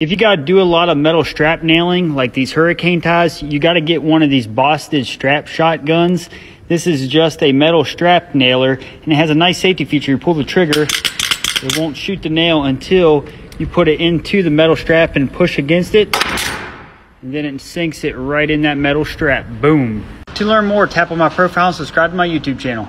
If you got to do a lot of metal strap nailing, like these hurricane ties, you got to get one of these Bostitch strap shotguns. This is just a metal strap nailer, and it has a nice safety feature. You pull the trigger, it won't shoot the nail until you put it into the metal strap and push against it, and then it sinks it right in that metal strap. Boom. To learn more, tap on my profile and subscribe to my YouTube channel.